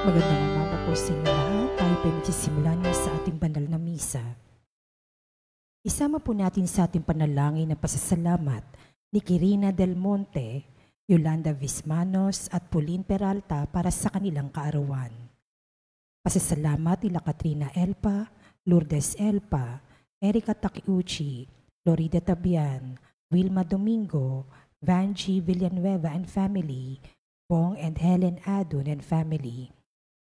Magandang umaga po sa inyo lahat. Tayo po ay magsisimula na sa ating banal na misa. Isama po natin sa ating panalangin na pasasalamat ni Kirina Del Monte, Yolanda Vismanos at Pauline Peralta para sa kanilang kaarawan. Pasasalamat ila Katrina Elpa, Lourdes Elpa, Erika Takiuchi, Florida Tabian, Wilma Domingo, Vanji Villanueva and family, Bong and Helen Adun and family,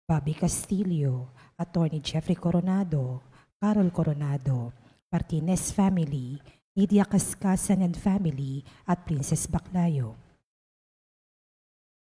Bobby Castillo, Attorney Jeffrey Coronado, Carol Coronado, Martinez family, Lydia Kaskasan and family, at Princess Baclayo.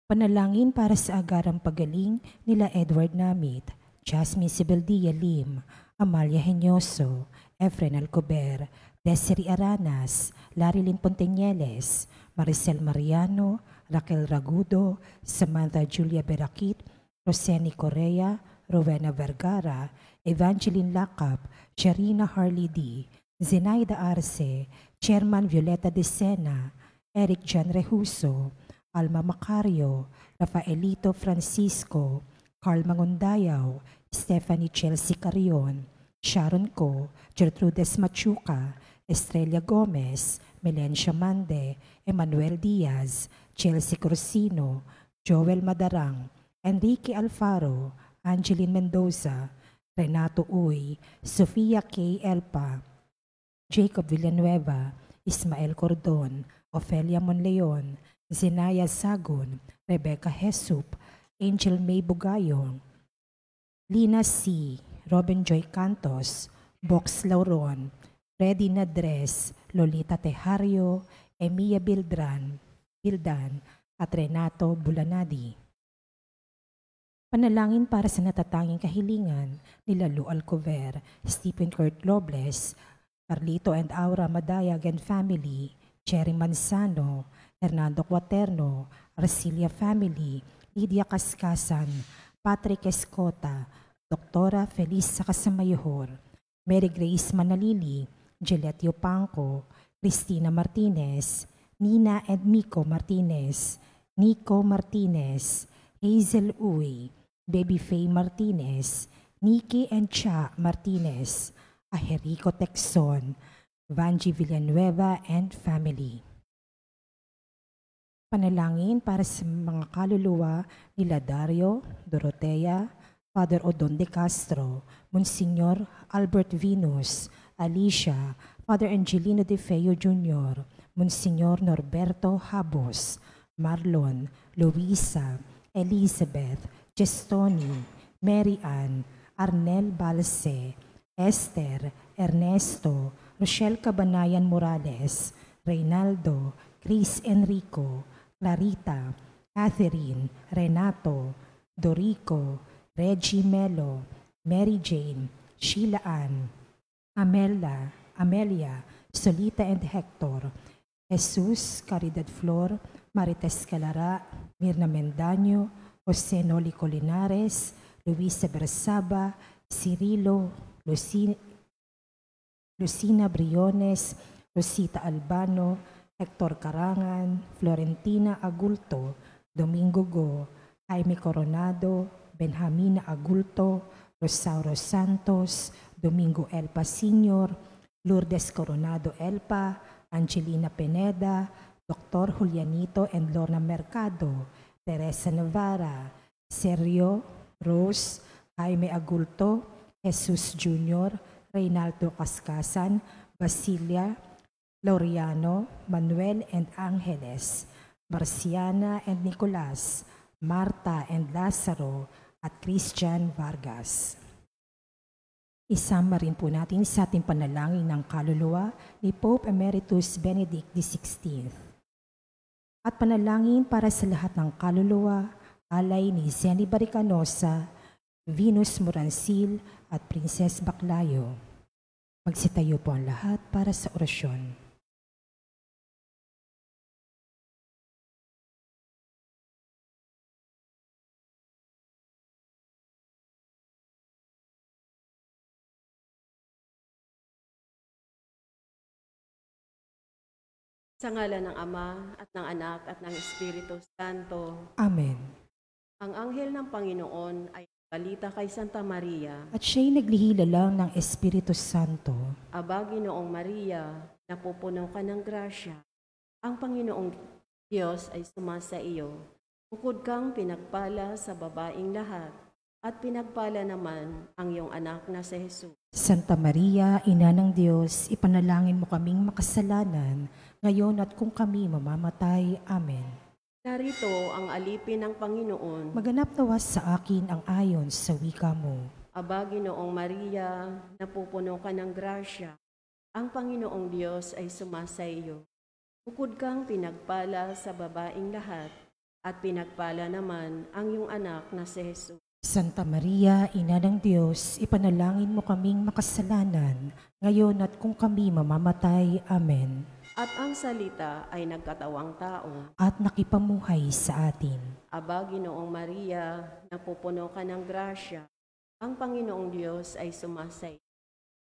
Panalangin para sa agarang pagaling nila Edward Namit, Jasmine Sibeldia Lim, Amalia Henyoso, Efren Alcober, Desiree Aranas, Larilyn Ponteñeles, Maricel Mariano, Raquel Ragudo, Samantha Julia Berakit, Roseni Correa, Rowena Vergara, Evangeline Lacap, Sharina Harley D., Zenaida Arce, Chairman Violeta De Sena, Eric John Rehuso, Alma Macario, Rafaelito Francisco, Carl Mangundayaw, Stephanie Chelsea Carion, Sharon Co, Gertrudes Machuca, Estrella Gomez, Melencia Mande, Emmanuel Diaz, Chelsea Corsino, Joel Madarang, Enrique Alfaro, Angeline Mendoza, Renato Uy, Sofia K. Elpa, Jacob Villanueva, Ismael Cordon, Ofelia Monleon, Zenaya Sagon, Rebecca Hesup, Angel May Bugayong, Lina C., Robin Joy Cantos, Box Lauron, Freddy Nadres, Lolita Tejario, Emilia Bildran, Bildan, at Renato Bulanadi. Panalangin para sa natatanging kahilingan nila Lu Alcover, Stephen Kurt Robles, Carlito and Aura Madayag and family, Cherry Manzano, Hernando Quaterno, Arcilia family, Lydia Kaskasan, Patrick Escota, Doktora Felisa Casamayor, Mary Grace Manalili, Gillette Yopanco, Cristina Martinez, Nina and Miko Martinez, Nico Martinez, Hazel Uy, Baby Faye Martinez, Nikki and Cha Martinez, Aherico Texon, Vanji Villanueva and family. Panalangin para sa mga kaluluwa nila Dario, Dorotea, Father Odon de Castro, Monsignor Albert Venus, Alicia, Father Angelino de Feo Jr., Monsignor Norberto Habos, Marlon, Luisa, Elizabeth, Gestoni, Mary Ann, Arnel Balse, Esther, Ernesto, Rochelle Cabanayan Morales, Reynaldo, Chris Enrico, Clarita, Catherine, Renato, Dorico, Reggie Melo, Mary Jane, Sheila Ann, Amelia, Amelia, Solita and Hector, Jesus, Caridad Flor, Marites Calara, Mirna Mendaño, Jose Noli Colinares, Luisa Bersaba, Cirilo, Lucina, Lucina Briones, Rosita Albano, Hector Carangan, Florentina Agulto, Domingo Go, Jaime Coronado, Benjamina Agulto, Rosauro Santos, Domingo Elpa Sr., Lourdes Coronado Elpa, Angelina Pineda, Dr. Julianito and Lorna Mercado, Teresa Navarra, Sergio, Rose, Jaime Agulto, Jesus Jr., Reynaldo Cascasan, Basilia, Loriano, Manuel and Angeles, Marciana and Nicolas, Marta and Lazaro, at Christian Vargas. Isama rin po natin sa ating panalangin ng kaluluwa ni Pope Emeritus Benedict XVI. At panalangin para sa lahat ng kaluluwa, alay ni Zeni Baricanosa, Venus Moransil at Princess Baclayo. Magsitayo po ang lahat para sa orasyon. Sa ngalan ng Ama at ng Anak at ng Espiritu Santo. Amen. Ang anghel ng Panginoon ay Balita kay Santa Maria, at siya'y naglihila lang ng Espiritu Santo. Aba, Ginoong Maria, napupuno ka ng grasya. Ang Panginoong Diyos ay sumasa iyo. Bukod kang pinagpala sa babaing lahat, at pinagpala naman ang iyong anak na si Jesus. Santa Maria, Ina ng Diyos, ipanalangin mo kaming makasalanan, ngayon at kung kami mamamatay. Amen. Narito ang alipin ng Panginoon. Maganap nawa sa akin ang ayon sa wika mo. Aba, Ginoong Maria, napupuno ka ng grasya. Ang Panginoong Diyos ay sumasa iyo. Bukod kang pinagpala sa babaing lahat, at pinagpala naman ang iyong anak na si Jesus. Santa Maria, Ina ng Diyos, ipanalangin mo kaming makasalanan, ngayon at kung kami mamamatay. Amen. At ang salita ay nagkatawang tao. At nakipamuhay sa atin. Aba, Ginoong Maria, napupuno ka ng grasya. Ang Panginoong Diyos ay sumasay.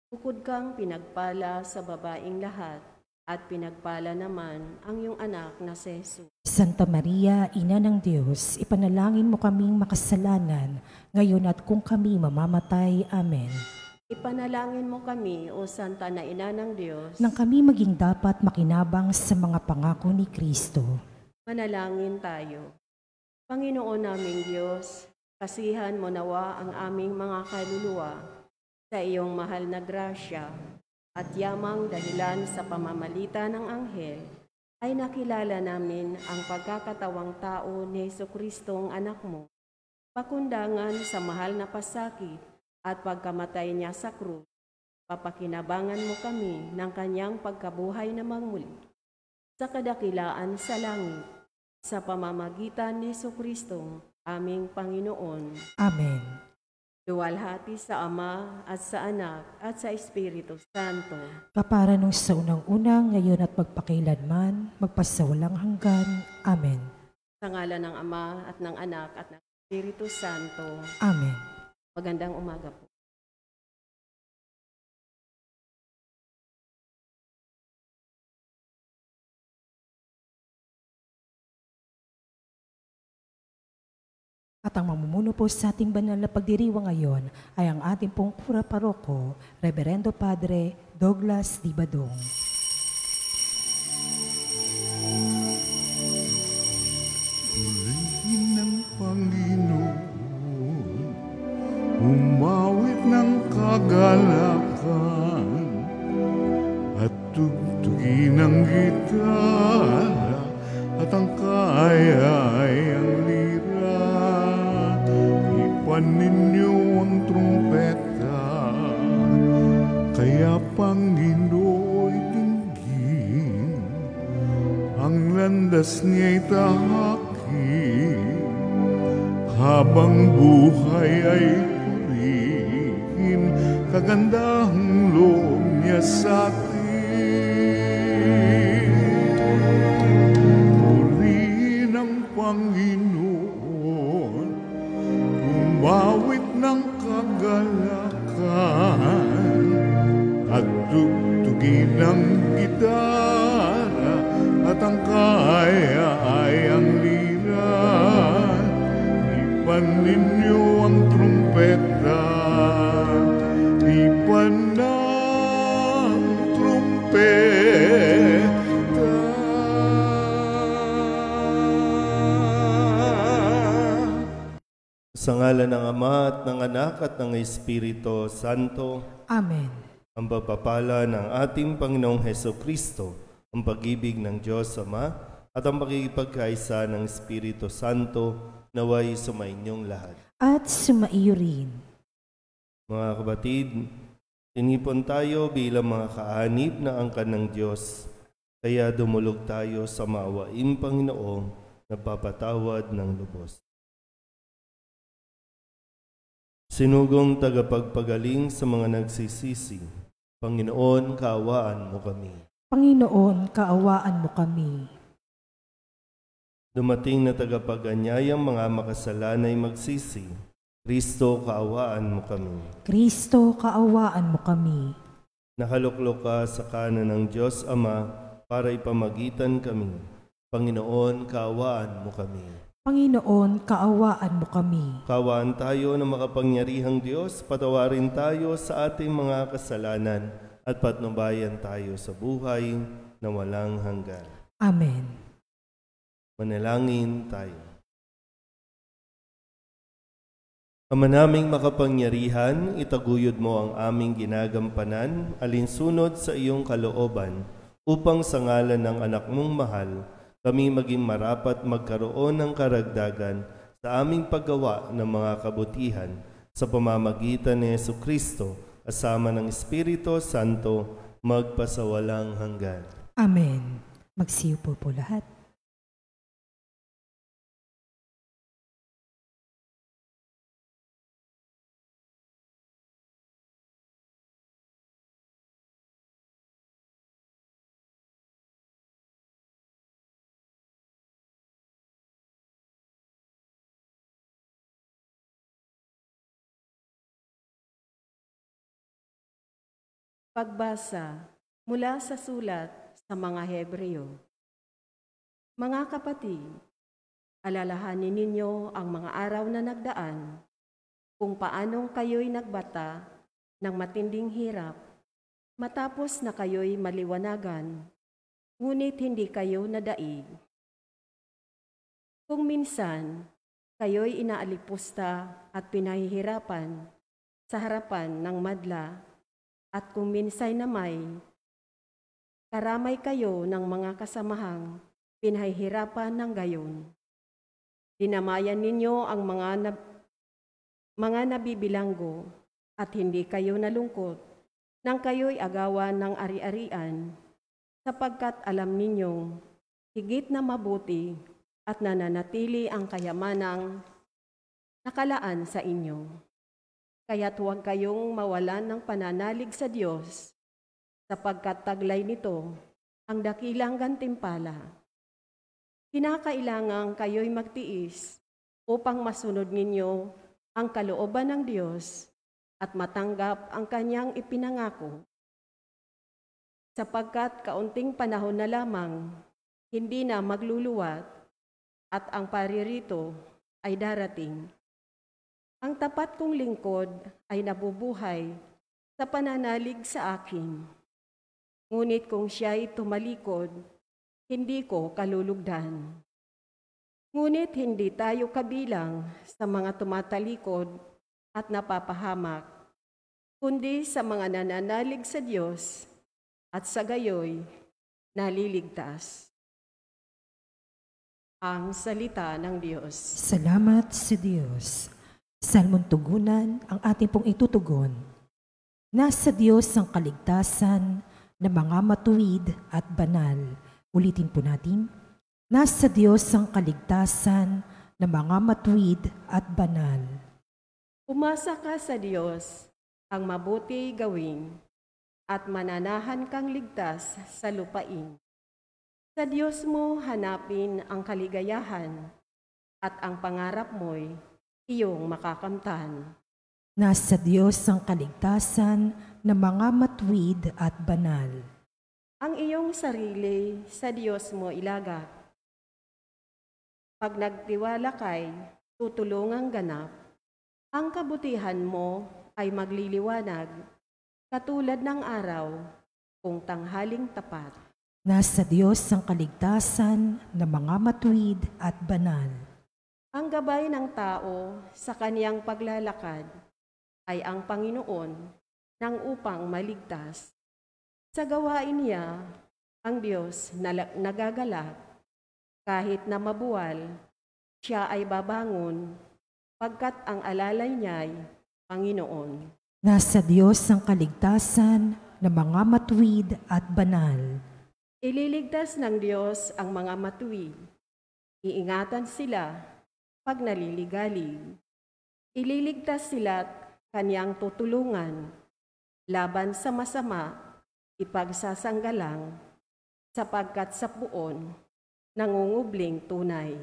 Bukod kang pinagpala sa babaing lahat, at pinagpala naman ang iyong anak na si Jesus. Santa Maria, Ina ng Diyos, ipanalangin mo kaming makasalanan, ngayon at kung kami mamamatay. Amen. Ipanalangin mo kami, O Santa na Ina ng Diyos, Nang kami maging dapat makinabang sa mga pangako ni Kristo. manalangin tayo. Panginoon naming Diyos, kasihan mo nawa ang aming mga kaluluwa sa iyong mahal na grasya at yamang dahilan sa pamamalita ng anghel ay nakilala namin ang pagkakatawang tao ni Yeso Kristong anak mo, pakundangan sa mahal na pasakit at pagkamatay niya sa krus. Papakinabangan mo kami ng kanyang pagkabuhay na mangmuli sa kadakilaan sa langit sa pamamagitan ni Yeso Kristong aming Panginoon. Amen. Luwalhati sa Ama at sa Anak at sa Espiritu Santo. Kapara nung sa unang-unang, ngayon at magpakailanman, magpasawalang hanggan. Amen. Sa ngala ng Ama at ng Anak at ng Espiritu Santo. Amen. Magandang umaga po. At ang mamumuno po sa ating banal na pagdiriwang ngayon ay ang ating pong pura paroko, Reverendo Padre Douglas Dibadong. Purihin ng Panginoon, umawit ng kagalakan, at tugtugin ang gitara, at ang kaya ay ang lira. Ipan ninyo ang trumpeta, kaya Pangino'y dinggin, ang landas niya'y tahakin Habang buhay ay purihin Kagandahang loob niya sa atin Purihin ang Panginoon Umawit ng kagalakan At tugtugin ang gitara At ang kaya ay ang lira. Ipan ninyo Sa ngalan ng Ama at ng Anak at ng Espiritu Santo, Amen. ang pagpapala ng ating Panginoong Heso Kristo, ang pag-ibig ng Diyos Ama, at ang pakikipagkaisa ng Espiritu Santo naway sumainyong lahat. At sumaiyo rin. Mga kabatid, tinipon tayo bilang mga kaanib na angkan ng Diyos, kaya dumulog tayo sa maawaing Panginoong nagpapatawad ng lubos. Sinugong tagapagpagaling sa mga nagsisisi, Panginoon, kaawaan mo kami. Panginoon, kaawaan mo kami. Dumating na tagapag-anyayang mga makasalanay magsisi, Kristo, kaawaan mo kami. Kristo, kaawaan mo kami. Nakaluklok ka sa kanan ng Diyos Ama para ipamagitan kami. Panginoon, kaawaan mo kami. Panginoon, kaawaan mo kami. Kawaan tayo ng makapangyarihang Diyos, patawarin tayo sa ating mga kasalanan at patnubayan tayo sa buhay na walang hanggan. Amen. Manalangin tayo. Ama naming makapangyarihan, itaguyod mo ang aming ginagampanan, alinsunod sa iyong kalooban, upang sa ngalan ng anak mong mahal, kami maging marapat magkaroon ng karagdagan sa aming paggawa ng mga kabutihan sa pamamagitan ni Yesu Kristo, kasama ng Espiritu Santo, magpasawalang hanggan. Amen. Magsiupo po lahat. Pagbasa mula sa sulat sa mga Hebreo. Mga kapatid, alalahanin ninyo ang mga araw na nagdaan, kung paanong kayo'y nagbata ng matinding hirap, matapos na kayo'y maliwanagan, ngunit hindi kayo nadaig. Kung minsan, kayo'y inaalipusta at pinahihirapan sa harapan ng madla at kung minsay na may, karamay kayo ng mga kasamahang pinahihirapan ng gayon. Dinamayan ninyo ang mga, na- mga nabibilanggo at hindi kayo nalungkot nang kayo'y agawan ng ari-arian sapagkat alam ninyong higit na mabuti at nananatili ang kayamanang nakalaan sa inyo. Kaya't huwag kayong mawalan ng pananalig sa Diyos, sapagkat taglay nito ang dakilang gantimpala. Kinakailangan kayo'y magtiis upang masunod ninyo ang kalooban ng Diyos at matanggap ang kanyang ipinangako. Sapagkat kaunting panahon na lamang, hindi na magluluwat at ang paririto ay darating. Ang tapat kong lingkod ay nabubuhay sa pananalig sa akin. Ngunit kung siya'y tumalikod, hindi ko kalulugdan. Ngunit hindi tayo kabilang sa mga tumatalikod at napapahamak, kundi sa mga nananalig sa Diyos at sa gayoy naliligtas. Ang salita ng Diyos. Salamat sa Diyos. Salmon tugunan ang ating pong itutugon. Nasa Diyos ang kaligtasan ng mga matuwid at banal. Ulitin po natin. Nasa Diyos ang kaligtasan ng mga matuwid at banal. Umasa ka sa Diyos, ang mabuti gawin, at mananahan kang ligtas sa lupain. Sa Diyos mo hanapin ang kaligayahan, at ang pangarap mo'y iyong makakamtan. Nasa Diyos ang kaligtasan ng mga matwid at banal. Ang iyong sarili sa Diyos mo ilaga. Pag nagtiwala kay, tutulungang ganap. Ang kabutihan mo ay magliliwanag, katulad ng araw, kung tanghaling tapat. Nasa Diyos ang kaligtasan ng mga matwid at banal. Ang gabay ng tao sa kaniyang paglalakad ay ang Panginoon nang upang maligtas. Sa gawain niya, ang Diyos na nagagalak. Kahit na mabuwal, siya ay babangon, pagkat ang alalay niya'y Panginoon. Nasa Diyos ang kaligtasan ng mga matuwid at banal. Ililigtas ng Diyos ang mga matuwid. Iingatan sila pag naliligalig. Ililigtas sila't kanyang tutulungan laban sa masama, ipagsasanggalang, sapagkat sa puon, nangungubling tunay.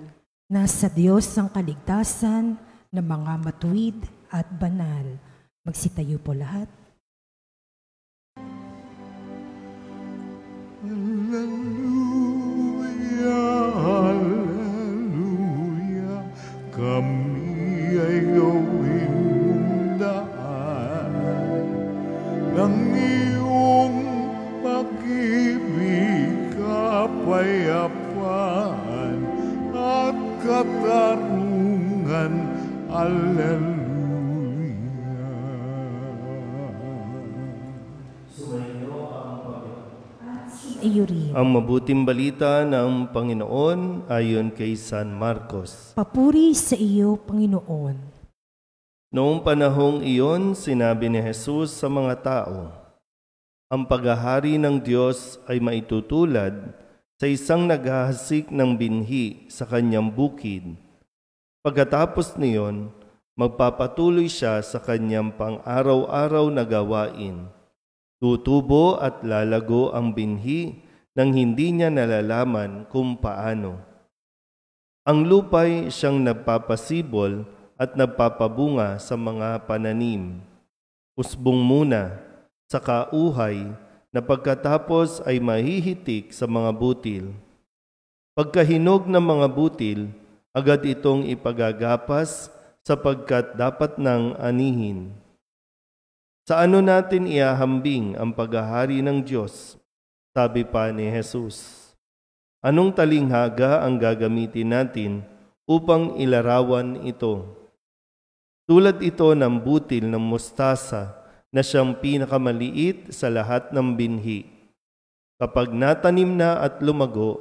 Nasa Diyos ang kaligtasan ng mga matuwid at banal. Magsitayo po lahat. Hallelujah. Ang mabuting balita ng Panginoon ayon kay San Marcos. Papuri sa iyo, Panginoon. Noong panahong iyon, sinabi ni Jesus sa mga tao, Ang paghahari ng Diyos ay maitutulad sa isang naghahasik ng binhi sa kanyang bukid. Pagkatapos niyon, magpapatuloy siya sa kanyang pang-araw-araw na gawain. Tutubo at lalago ang binhi nang hindi niya nalalaman kung paano. Ang lupay siyang nagpapasibol at nagpapabunga sa mga pananim. Usbong muna, sa kauhay, na pagkatapos ay mahihitik sa mga butil. Pagkahinog ng mga butil, agad itong ipagagapas sapagkat dapat nang anihin. Sa ano natin iahambing ang paghahari ng Diyos? Sabi pa ni Jesus. Anong talinghaga ang gagamitin natin upang ilarawan ito? Tulad ito ng butil ng mustasa na siyang pinakamaliit sa lahat ng binhi. Kapag natanim na at lumago,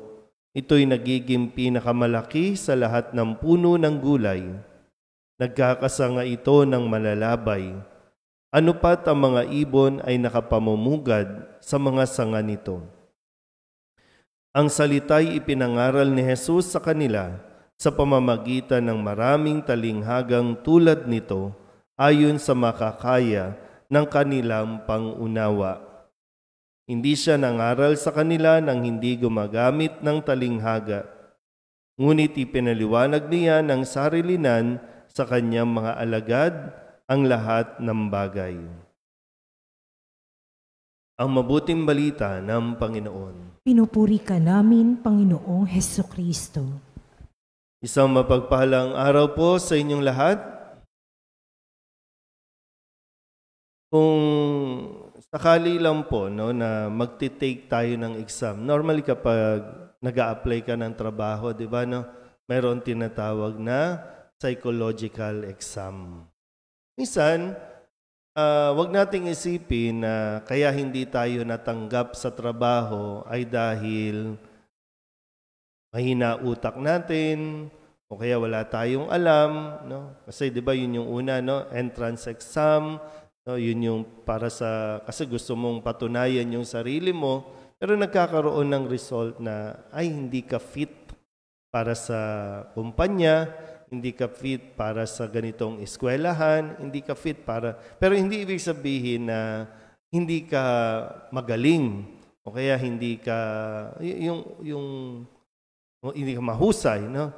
ito'y nagiging pinakamalaki sa lahat ng puno ng gulay. Nagkakasanga ito ng malalabay ano pat ang mga ibon ay nakapamumugad sa mga sanga nito. Ang salita'y ipinangaral ni Jesus sa kanila sa pamamagitan ng maraming talinghagang tulad nito ayon sa makakaya ng kanilang pangunawa. Hindi siya nangaral sa kanila nang hindi gumagamit ng talinghaga. Ngunit ipinaliwanag niya ng sarilinan sa kanyang mga alagad ang lahat ng bagay. Ang mabuting balita ng Panginoon. Pinupuri ka namin, Panginoong Heso Kristo. Isang mapagpahalang araw po sa inyong lahat. Kung sakali lang po no, na magti-take tayo ng exam, normally kapag nag apply ka ng trabaho, di ba, no, mayroon tinatawag na psychological exam. Minsan, uh, wag nating isipin na kaya hindi tayo natanggap sa trabaho ay dahil mahina utak natin o kaya wala tayong alam, no? Kasi 'di ba 'yun yung una, no? Entrance exam, no? 'Yun yung para sa kasi gusto mong patunayan yung sarili mo, pero nagkakaroon ng result na ay hindi ka fit para sa kumpanya, hindi ka fit para sa ganitong eskwelahan, hindi ka fit para... Pero hindi ibig sabihin na hindi ka magaling o kaya hindi ka... Yung, yung, hindi ka mahusay, no?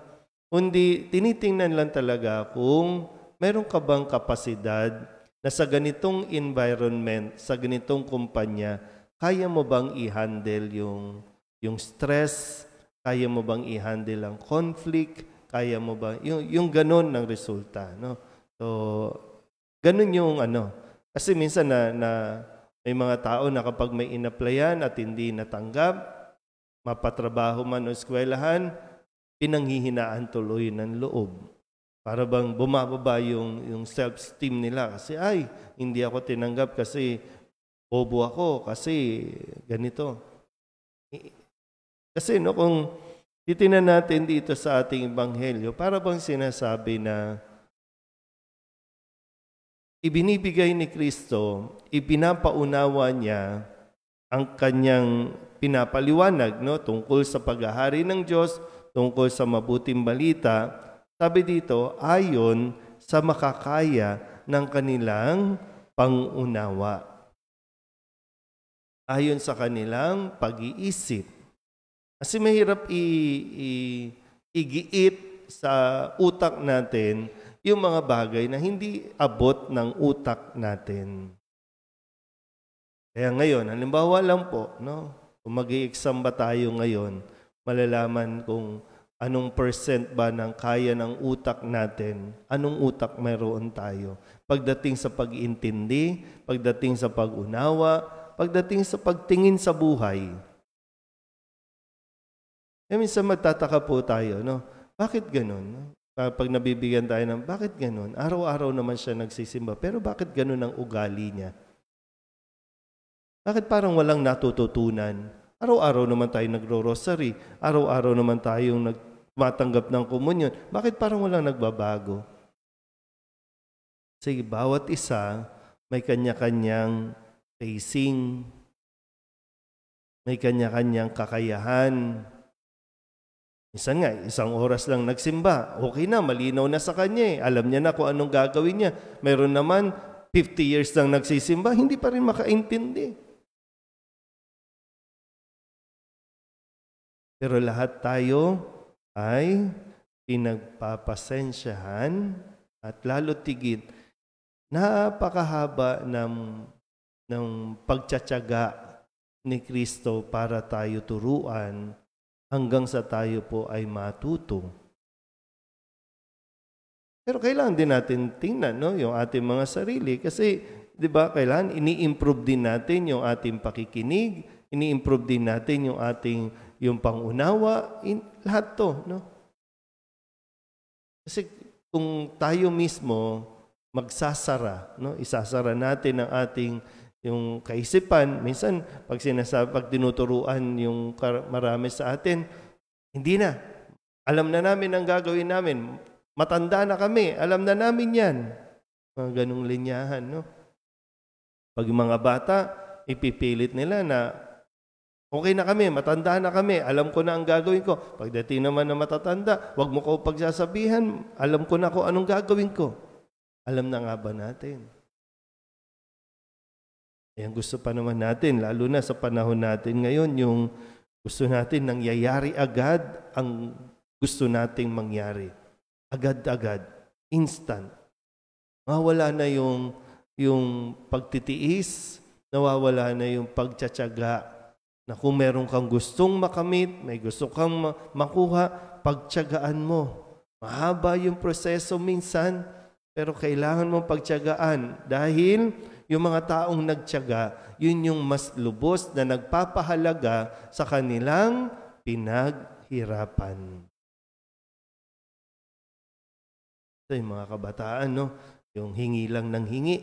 Kundi tinitingnan lang talaga kung meron ka bang kapasidad na sa ganitong environment, sa ganitong kumpanya, kaya mo bang i-handle yung, yung stress? Kaya mo bang i-handle ang conflict? Kaya mo ba? Yung, yung ganun ng resulta. No? So, ganun yung ano. Kasi minsan na, na may mga tao na kapag may inaplayan at hindi natanggap, mapatrabaho man o eskwelahan, pinanghihinaan tuloy ng loob. Para bang bumababa yung, yung self-esteem nila. Kasi ay, hindi ako tinanggap kasi bobo ako, kasi ganito. Kasi no, kung Titinan natin dito sa ating ebanghelyo, para bang sinasabi na ibinibigay ni Kristo, ipinapaunawa niya ang kanyang pinapaliwanag no, tungkol sa paghahari ng Diyos, tungkol sa mabuting balita. Sabi dito, ayon sa makakaya ng kanilang pangunawa. Ayon sa kanilang pag-iisip. Kasi mahirap i, i, igiit sa utak natin yung mga bagay na hindi abot ng utak natin. Kaya ngayon, halimbawa lang po, no? kung mag exam ba tayo ngayon, malalaman kung anong percent ba ng kaya ng utak natin, anong utak mayroon tayo. Pagdating sa pag-intindi, pagdating sa pag-unawa, pagdating sa pagtingin sa buhay. Eh, minsan magtataka po tayo, no? Bakit ganun? Pag nabibigyan tayo ng, bakit ganun? Araw-araw naman siya nagsisimba, pero bakit ganun ang ugali niya? Bakit parang walang natututunan? Araw-araw naman tayo nagro-rosary. Araw-araw naman tayong nagmatanggap ng komunyon. Bakit parang walang nagbabago? Sige, bawat isa may kanya-kanyang facing, may kanya-kanyang kakayahan. Minsan nga, isang oras lang nagsimba. Okay na, malinaw na sa kanya eh. Alam niya na kung anong gagawin niya. Meron naman, 50 years lang nagsisimba, hindi pa rin makaintindi. Pero lahat tayo ay pinagpapasensyahan at lalo tigit napakahaba ng, ng pagtsatsaga ni Kristo para tayo turuan hanggang sa tayo po ay matuto. Pero kailangan din natin tingnan no, yung ating mga sarili kasi 'di ba kailangan ini-improve din natin yung ating pakikinig, ini-improve din natin yung ating yung pangunawa, in, lahat 'to, no? Kasi kung tayo mismo magsasara, no? Isasara natin ang ating yung kaisipan, minsan pag sinasabi, pag tinuturuan yung marami sa atin, hindi na. Alam na namin ang gagawin namin. Matanda na kami. Alam na namin yan. Mga ganong linyahan, no? Pag mga bata, ipipilit nila na okay na kami, matanda na kami, alam ko na ang gagawin ko. Pagdating naman na matatanda, wag mo ko pagsasabihan, alam ko na kung anong gagawin ko. Alam na nga ba natin? Yan gusto pa naman natin, lalo na sa panahon natin ngayon, yung gusto natin nangyayari agad ang gusto nating mangyari. Agad-agad. Instant. Mawala na yung, yung pagtitiis, nawawala na yung pagtsatsaga na kung meron kang gustong makamit, may gusto kang makuha, pagtsagaan mo. Mahaba yung proseso minsan, pero kailangan mong pagtsagaan dahil yung mga taong nagtyaga, yun yung mas lubos na nagpapahalaga sa kanilang pinaghirapan. So yung mga kabataan, no? yung hingi lang ng hingi.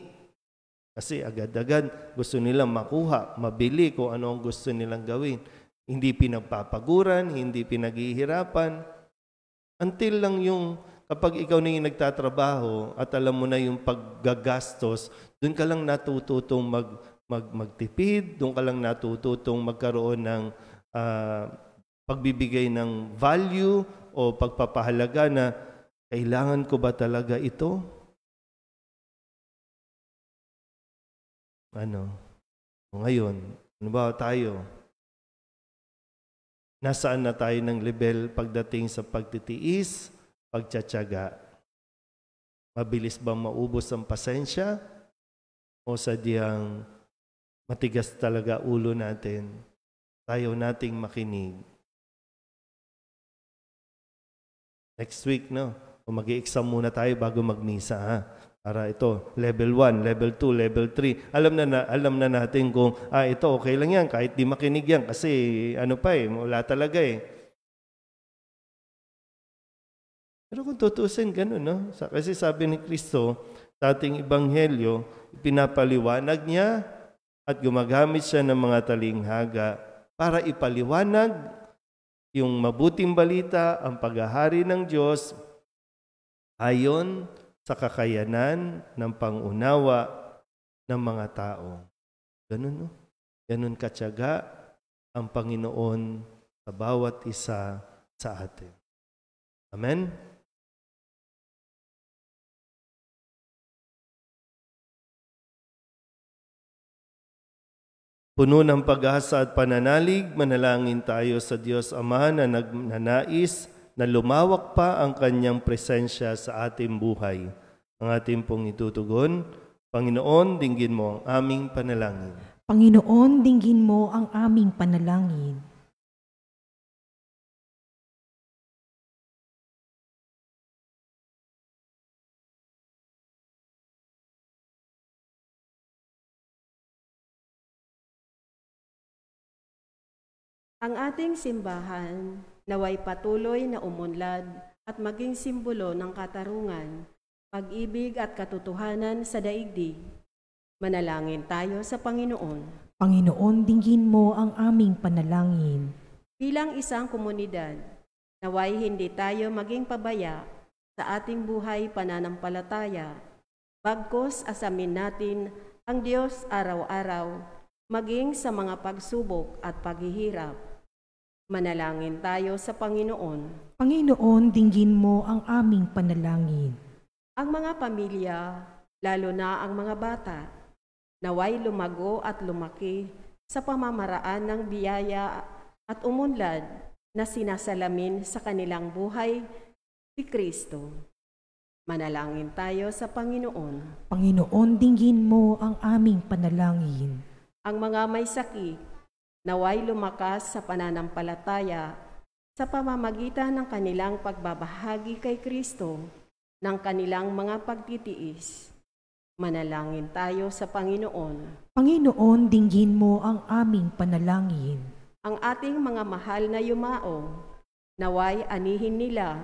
Kasi agad-agad gusto nilang makuha, mabili kung ano ang gusto nilang gawin. Hindi pinagpapaguran, hindi pinaghihirapan. Until lang yung kapag ikaw na yung nagtatrabaho at alam mo na yung paggagastos, doon ka lang natututong mag, mag, magtipid, doon ka lang natututong magkaroon ng uh, pagbibigay ng value o pagpapahalaga na kailangan ko ba talaga ito? Ano? Ngayon, ano ba tayo? Nasaan na tayo ng level pagdating sa pagtitiis, pagtsatsaga? Mabilis bang maubos ang pasensya? o sadyang matigas talaga ulo natin, tayo nating makinig. Next week, no? O mag exam muna tayo bago magmisa, ha? Para ito, level 1, level 2, level 3. Alam na, na alam na natin kung ah ito okay lang yan kahit di makinig yan kasi ano pa eh, wala talaga eh. Pero kung tutusin ganun, no? Kasi sabi ni Kristo sa ating ebanghelyo, pinapaliwanag niya at gumagamit siya ng mga talinghaga para ipaliwanag yung mabuting balita, ang paghahari ng Diyos ayon sa kakayanan ng pangunawa ng mga tao. Ganun, no? Ganun katyaga ang Panginoon sa bawat isa sa atin. Amen? Puno ng pag-asa at pananalig, manalangin tayo sa Diyos Ama na nagnanais na lumawak pa ang kanyang presensya sa ating buhay. Ang ating pong itutugon, Panginoon, dinggin mo ang aming panalangin. Panginoon, dinggin mo ang aming panalangin. Ang ating simbahan naway patuloy na umunlad at maging simbolo ng katarungan, pag-ibig at katotohanan sa daigdig. Manalangin tayo sa Panginoon. Panginoon, dinggin mo ang aming panalangin. Bilang isang komunidad, naway hindi tayo maging pabaya sa ating buhay pananampalataya. Bagkos asamin natin ang Diyos araw-araw, maging sa mga pagsubok at paghihirap. Manalangin tayo sa Panginoon. Panginoon, dinggin mo ang aming panalangin. Ang mga pamilya, lalo na ang mga bata, naway lumago at lumaki sa pamamaraan ng biyaya at umunlad na sinasalamin sa kanilang buhay si Kristo. Manalangin tayo sa Panginoon. Panginoon, dinggin mo ang aming panalangin. Ang mga may sakit, naway lumakas sa pananampalataya sa pamamagitan ng kanilang pagbabahagi kay Kristo ng kanilang mga pagtitiis. Manalangin tayo sa Panginoon. Panginoon, dinggin mo ang aming panalangin. Ang ating mga mahal na yumao, naway anihin nila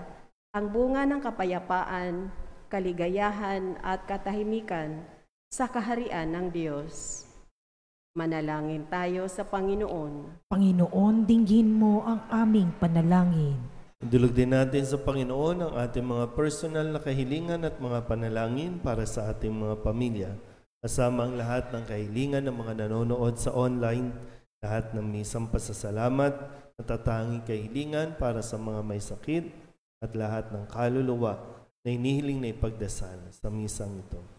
ang bunga ng kapayapaan, kaligayahan at katahimikan sa kaharian ng Diyos. Manalangin tayo sa Panginoon. Panginoon, dinggin mo ang aming panalangin. Idulog din natin sa Panginoon ang ating mga personal na kahilingan at mga panalangin para sa ating mga pamilya. Kasama ang lahat ng kahilingan ng mga nanonood sa online, lahat ng misang pasasalamat, natatanging kahilingan para sa mga may sakit, at lahat ng kaluluwa na inihiling na ipagdasal sa misang ito.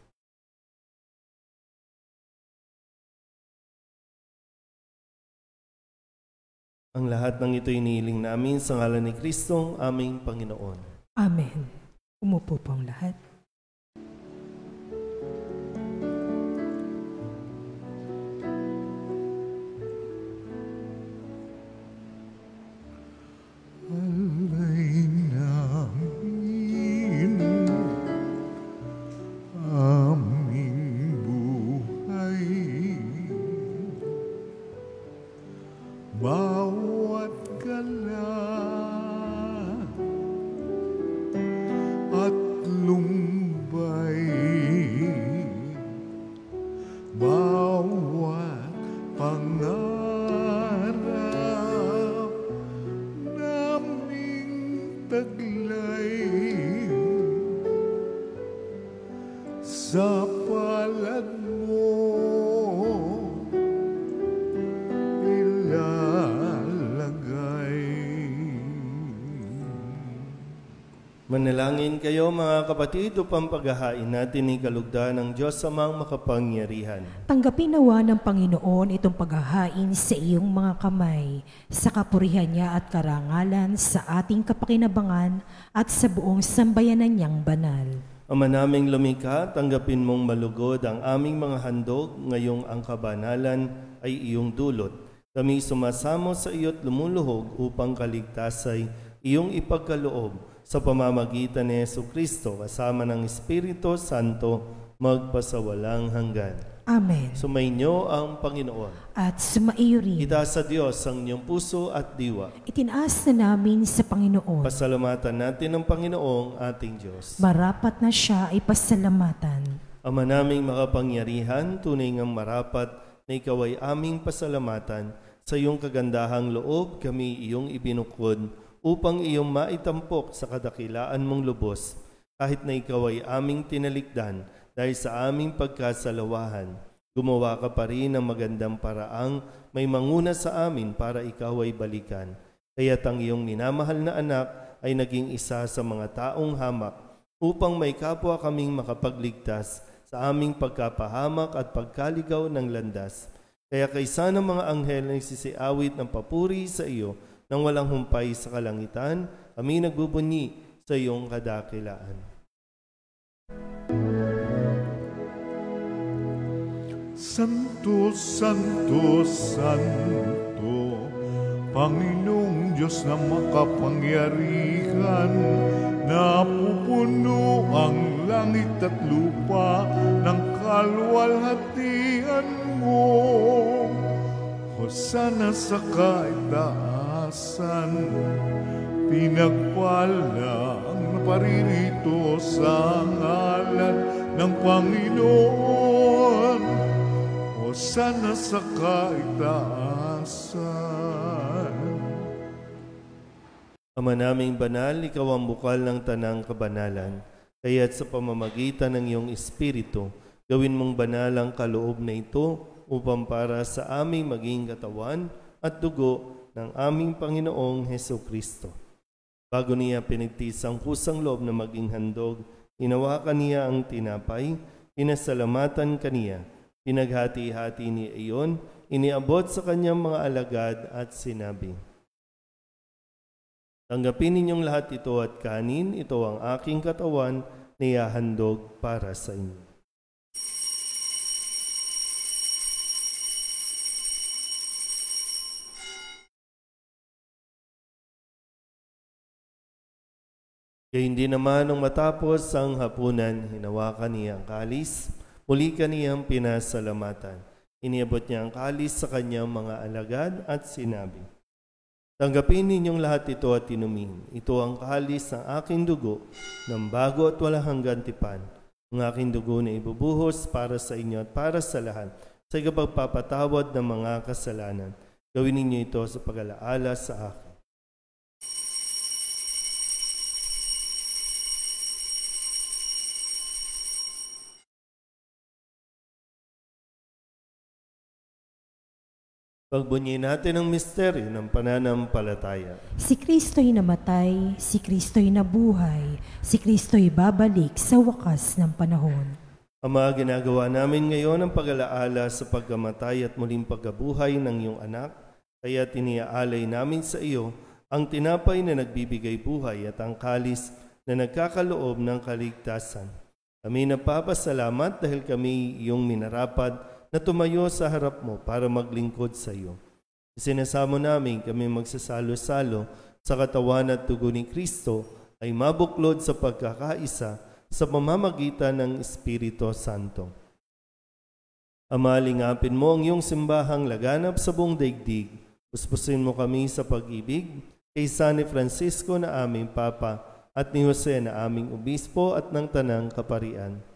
Ang lahat ng ito inihiling namin sa ngalan ni Kristo, aming Panginoon. Amen. Umupo po ang lahat. Manalangin kayo mga kapatid upang paghahain natin ni kalugdan ng Diyos sa mga makapangyarihan. Tanggapin nawa ng Panginoon itong paghahain sa iyong mga kamay, sa kapurihan niya at karangalan, sa ating kapakinabangan at sa buong sambayanan niyang banal. Ama naming lumikha, tanggapin mong malugod ang aming mga handog ngayong ang kabanalan ay iyong dulot. Kami sumasamo sa iyo't lumuluhog upang kaligtas ay iyong ipagkaloob sa pamamagitan ni Yesu Kristo kasama ng Espiritu Santo magpasawalang hanggan. Amen. Sumainyo ang Panginoon. At sumaiyo rin, Itaas sa Diyos ang inyong puso at diwa. itinaas na namin sa Panginoon. Pasalamatan natin ang Panginoong ating Diyos. Marapat na siya ay pasalamatan. Ama naming makapangyarihan, tunay ngang marapat na ikaw ay aming pasalamatan. Sa iyong kagandahang loob, kami iyong ibinukod upang iyong maitampok sa kadakilaan mong lubos, kahit na ikaw ay aming tinalikdan dahil sa aming pagkasalawahan. Gumawa ka pa rin ng magandang paraang may manguna sa amin para ikaw ay balikan. Kaya't ang iyong minamahal na anak ay naging isa sa mga taong hamak upang may kapwa kaming makapagligtas sa aming pagkapahamak at pagkaligaw ng landas. Kaya kaysa ng mga anghel na nagsisiawit ng papuri sa iyo nang walang humpay sa kalangitan, kami nagbubunyi sa iyong kadakilaan. Santo, Santo, Santo, Panginoong Diyos na makapangyarihan, napupuno ang langit at lupa ng kalwalhatian mo. Hosana sa kaitaasan, kaligtasan. Pinagpala ang naparirito sa ngalan ng Panginoon. O sana sa kaitaasan. Ama naming banal, ikaw ang bukal ng tanang kabanalan. Kaya't sa pamamagitan ng iyong Espiritu, gawin mong banal ang kaloob na ito upang para sa aming maging katawan at dugo ng aming Panginoong Heso Kristo. Bago niya pinigtis ang kusang loob na maging handog, inawakan niya ang tinapay, inasalamatan kaniya, pinaghati-hati ni iyon, iniabot sa kanyang mga alagad at sinabi, Tanggapin ninyong lahat ito at kanin, ito ang aking katawan na ihahandog para sa inyo. Kaya hindi naman nung matapos ang hapunan, hinawakan niya ang kalis, muli kaniyang pinasalamatan. Iniabot niya ang kalis sa kanyang mga alagad at sinabi, Tanggapin ninyong lahat ito at inumin. Ito ang kalis ng aking dugo ng bago at walang hanggang tipan. Ang aking dugo na ibubuhos para sa inyo at para sa lahat sa ikapagpapatawad ng mga kasalanan. Gawin ninyo ito sa pag-alaala sa akin. Pagbunyi natin ang misteryo ng pananampalataya. Si Kristo'y namatay, si Kristo'y nabuhay, si Kristo'y babalik sa wakas ng panahon. Ama, ginagawa namin ngayon ang pag-alaala sa pagkamatay at muling pagkabuhay ng iyong anak, kaya tiniaalay namin sa iyo ang tinapay na nagbibigay buhay at ang kalis na nagkakaloob ng kaligtasan. Kami napapasalamat dahil kami iyong minarapat na tumayo sa harap mo para maglingkod sa iyo. Isinasamo namin kami magsasalo-salo sa katawan at tugo ni Kristo ay mabuklod sa pagkakaisa sa pamamagitan ng Espiritu Santo. Amalingapin mo ang iyong simbahang laganap sa buong daigdig. Puspusin mo kami sa pag-ibig kay San Francisco na aming Papa at ni Jose na aming Obispo at ng Tanang Kaparian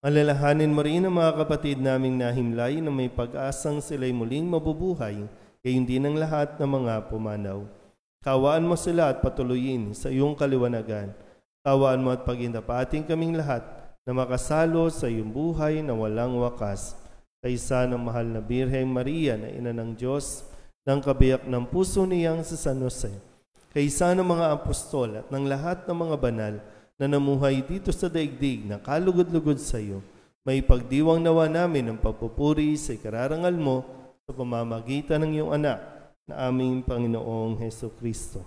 Alalahanin mo rin ang mga kapatid naming nahimlay na may pag-asang sila'y muling mabubuhay, gayon din ang lahat ng mga pumanaw. Kawaan mo sila at patuloyin sa iyong kaliwanagan. Kawaan mo at pagindapating kaming lahat na makasalo sa iyong buhay na walang wakas. Kaysa ng mahal na Birheng Maria na ina ng Diyos, ng kabiyak ng puso niyang sa San Jose. Kaysa ng mga apostol at ng lahat ng mga banal na namuhay dito sa daigdig na kalugod-lugod sa iyo, may pagdiwang nawa namin ng pagpupuri sa ikararangal mo sa pamamagitan ng iyong anak na aming Panginoong Heso Kristo.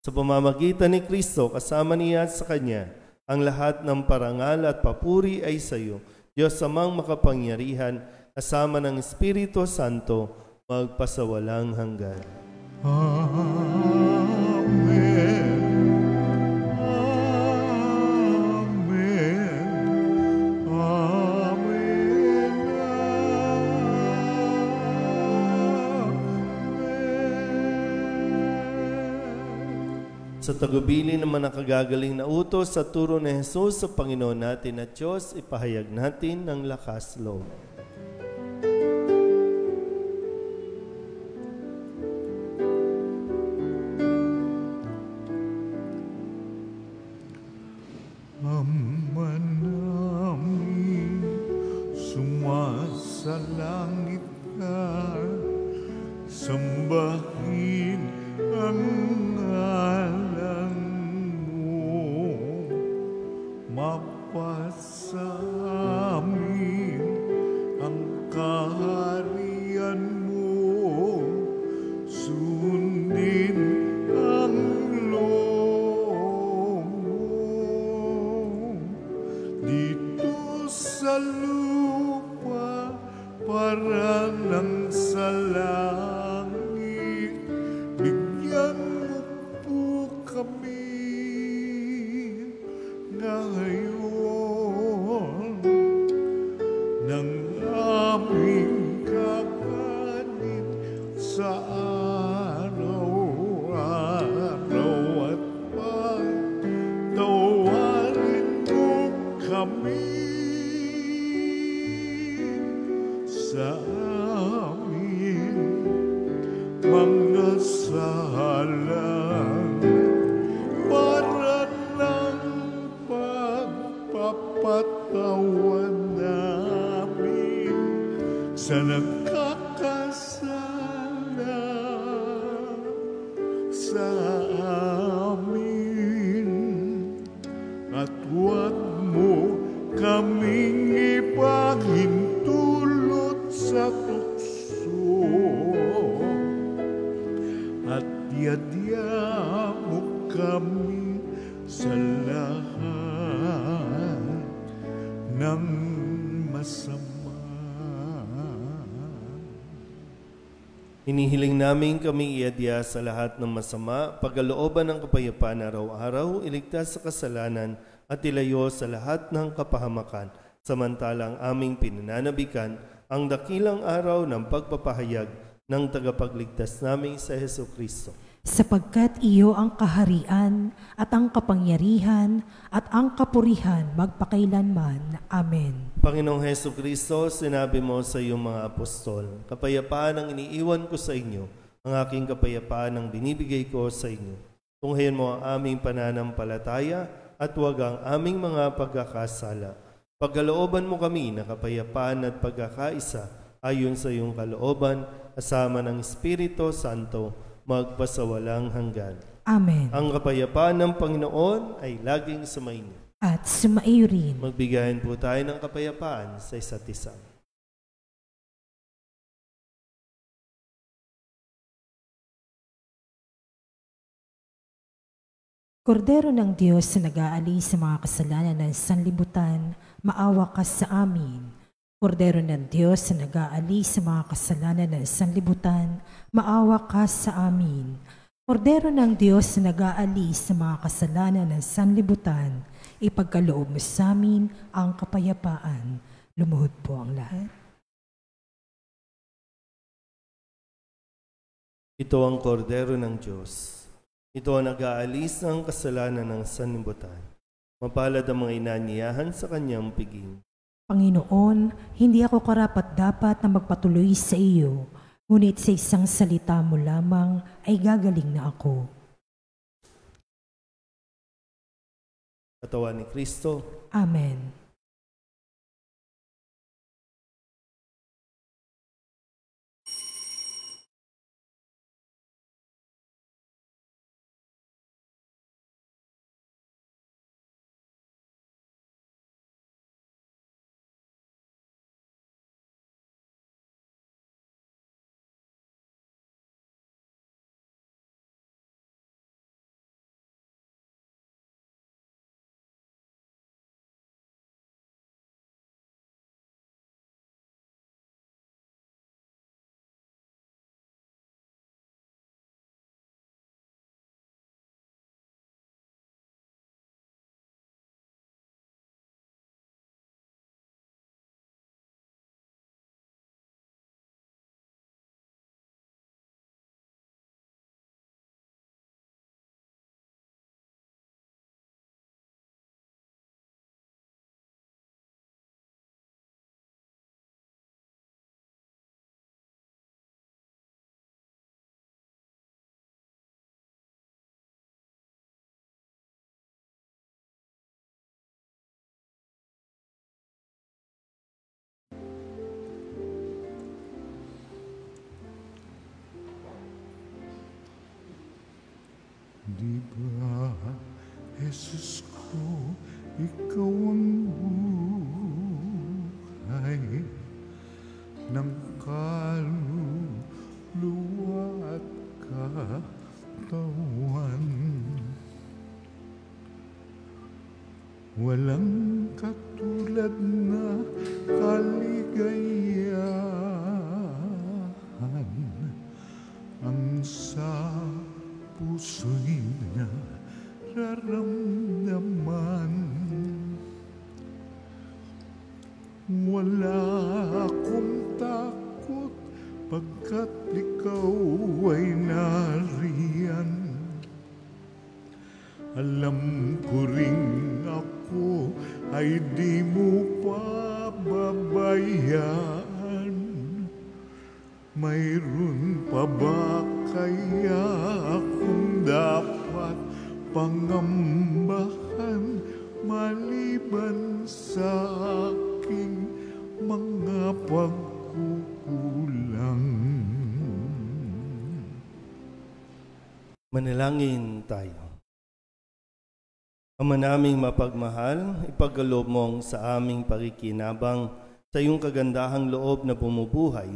Sa pamamagitan ni Kristo, kasama niya at sa Kanya, ang lahat ng parangal at papuri ay sa iyo, Diyos amang makapangyarihan, kasama ng Espiritu Santo, magpasawalang hanggan. Amen. Sa tagubili naman ang kagagaling na utos sa turo ni Jesus sa Panginoon natin at Diyos, ipahayag natin ng lakas loob. Hinihiling namin kami iadya sa lahat ng masama, pagkalooban ng kapayapaan araw-araw, iligtas sa kasalanan at ilayo sa lahat ng kapahamakan, samantalang aming pinananabikan ang dakilang araw ng pagpapahayag ng tagapagligtas naming sa Heso Kristo. Sapagkat iyo ang kaharian at ang kapangyarihan at ang kapurihan magpakailanman. Amen. Panginoong Heso Kristo, sinabi mo sa iyong mga apostol, kapayapaan ang iniiwan ko sa inyo, ang aking kapayapaan ang binibigay ko sa inyo. Tunghayan mo ang aming pananampalataya at huwag ang aming mga pagkakasala. Pagkalooban mo kami na kapayapaan at pagkakaisa ayon sa iyong kalooban, kasama ng Espiritu Santo, magpasawalang hanggan. Amen. Ang kapayapaan ng Panginoon ay laging sumainyo. At sumaiyo rin. Magbigayan po tayo ng kapayapaan sa isa't isa. Kordero ng Diyos na nag-aalis sa mga kasalanan ng sanlibutan, maawa ka sa amin. Kordero ng Diyos na nag-aalis sa mga kasalanan ng sanlibutan, maawa ka sa amin. Kordero ng Diyos na nag-aalis sa mga kasalanan ng sanlibutan, ipagkaloob mo sa amin ang kapayapaan. Lumuhod po ang lahat. Ito ang kordero ng Diyos. Ito ang nag-aalis ng kasalanan ng sanlibutan. Mapalad ang mga inanyayahan sa kanyang piging. Panginoon, hindi ako karapat dapat na magpatuloy sa iyo, ngunit sa isang salita mo lamang ay gagaling na ako. Katawan ni Kristo, Amen. Manalangin tayo. Ama naming mapagmahal, ipagkaloob mong sa aming pakikinabang sa iyong kagandahang loob na bumubuhay,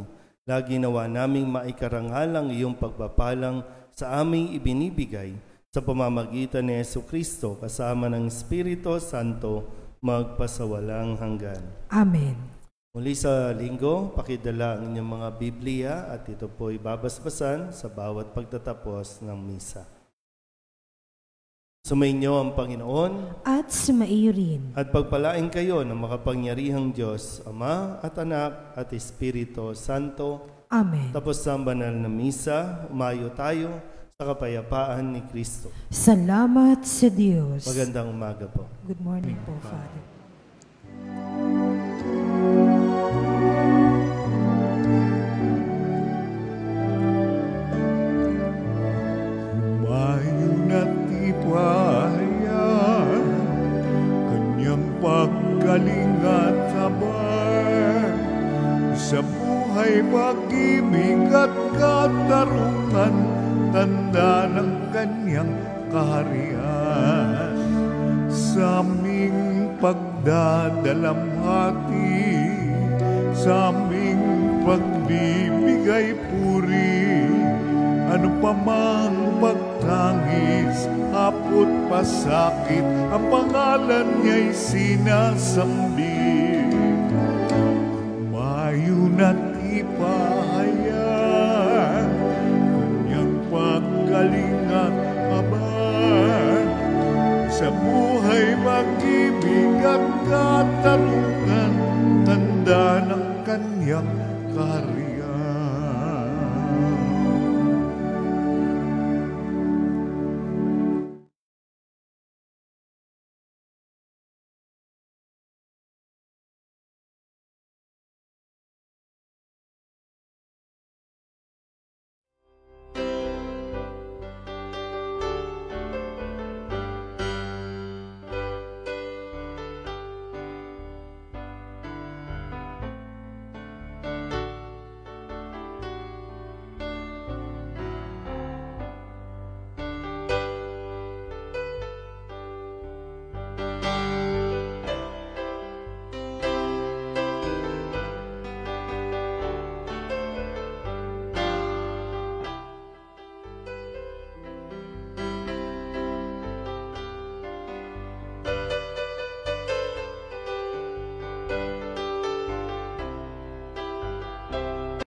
lagi nawa naming maikarangal ang iyong pagpapalang sa aming ibinibigay sa pamamagitan ni Yesu Kristo kasama ng Espiritu Santo magpasawalang hanggan. Amen. Muli sa linggo, pakidala ang inyong mga Biblia at ito po'y babasbasan sa bawat pagtatapos ng misa. Sumainyo ang Panginoon At sumaiyo rin. at pagpalain kayo ng makapangyarihang Diyos, Ama at Anak at Espiritu Santo. Amen. Tapos sa banal na misa, umayo tayo sa kapayapaan ni Kristo. Salamat sa Diyos. Magandang umaga po. Good morning po, Father. Humayo ipahayan Kanyang pagkalingat sabay Sa buhay pag-ibig at katarungan Tanda ng kanyang kaharian. Sa aming pagdadalamhati Sa aming pagbibigay puri ano pa mang pagtangis, apot pasakit, ang pangalan niya'y sinasambit. Mayo na't